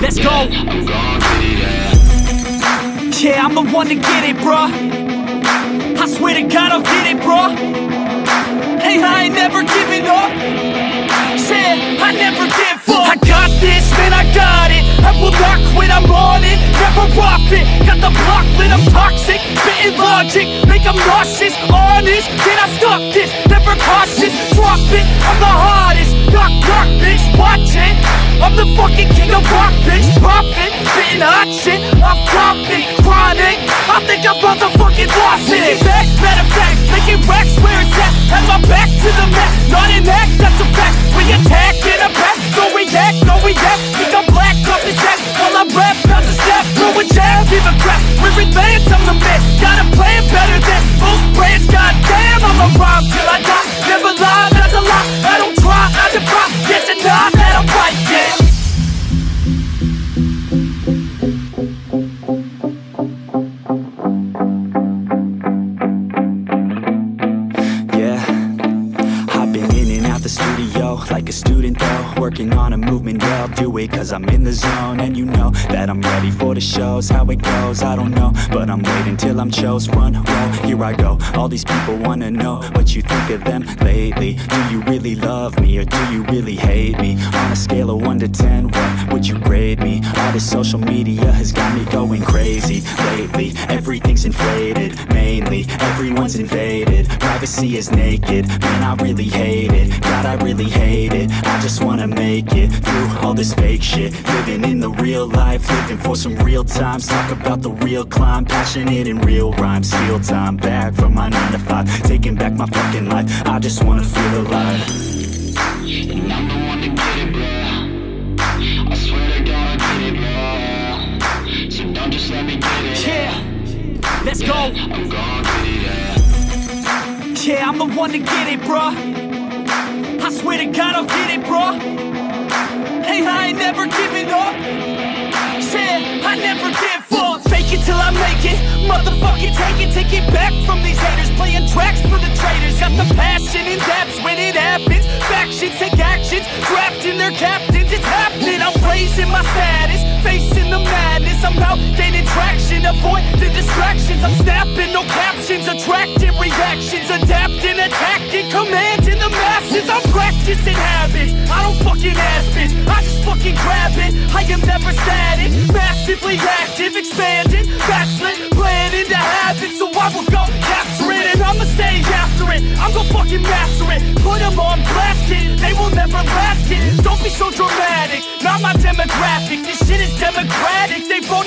Let's go. Yeah. I'm the one to get it, bruh. I swear to God, I'll get it, bruh. Hey, I ain't never giving up. Yeah, I never give up. I got this, man, I got it. I will not quit, I'm on it. Never off it. Got the block lit, I'm toxic. Spitting logic, make them nauseous. Honest, can I stop this? Never cautious, drop it. I'm the hardest. Knock, knock, bitch, watch it. I'm the fucking king of rock, bitch. Poppin', spitting hot shit. I'm topic, chronic. I think I'm motherfucking lost it. Back, matter of fact, making racks where it's at. Have my back to the mat, not an act, that's a fact. We attack in a pack, don't react, no react. Think I'm black off his ass while I rap, bounce a step, throw a jab, a crap. We're advanced, I'm the man. Got a plan better than most brands. Goddamn, I'm a rhyme till I die. These people wanna know what you think of them lately. Do you really love me or do you really hate me? On a scale of 1 to 10, what would you grade me? All this social media has got me going crazy lately? Everything's inflated, mainly Everyone's invaded, privacy is naked Man, I really hate it, God, I really hate it. I just wanna make it through all this fake shit. Living in the real life, living for some real times. Talk about the real climb, passionate in real rhymes. Steal time back from my 9 to 5 Taking back my fucking life, I just wanna feel alive And I'm the one to get it, bro. I swear to God, I get it, bro. So don't just let me get it. Yeah, let's go. I'm gon' get it, yeah. Yeah, I'm the one to get it, bruh. I swear to God, I'll get it, bruh. Hey, I ain't never giving up. Yeah, I never give up. Fake it till I make it. Motherfucking take it, take it back from these haters. Playing tracks for the traitors. Got the passion in depths when it happens. Factions take actions, drafting their captains. It's happening. I'm raising my status, facing the madness. I'm out gaining avoid the distractions. I'm snapping, no captions, attracting reactions, adapting, attacking, commanding the masses. I'm practicing habits. I don't fucking ask bitch. I just fucking grab it. I am never static, massively active, expanding, backslid, playing into habits. So I will go capture it, and I'ma stay after it. I'm gonna fucking master it. Put them on blast, kid. They will never last, kid. Don't be so dramatic. Not my demographic. This shit is democratic. They vote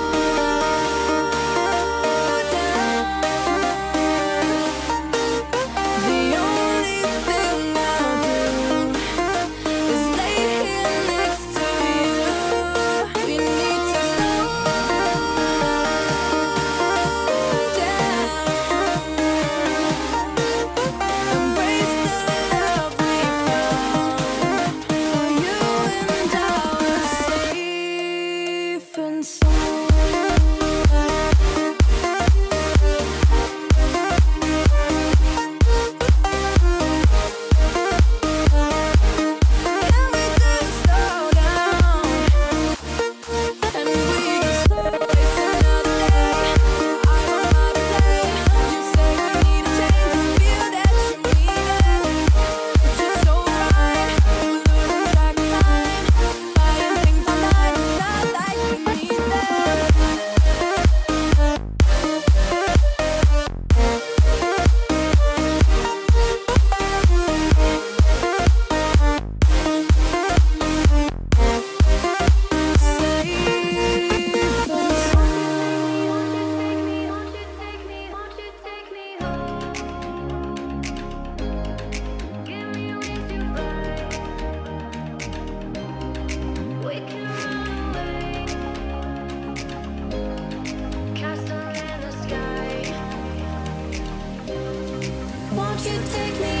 you take me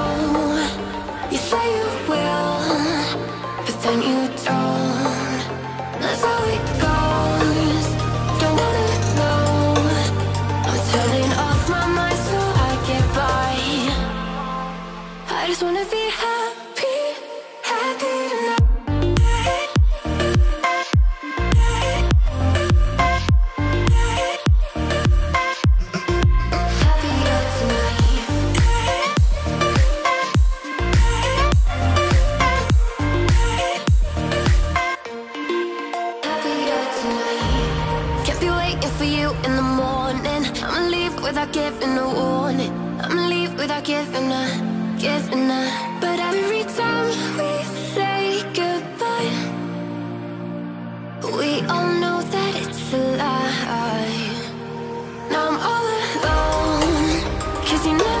without giving a warning. I'ma leave without giving a, giving a. But every time we say goodbye, we all know that it's a lie. Now I'm all alone, cause you never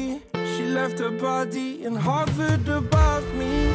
23. She left her body and hovered above me.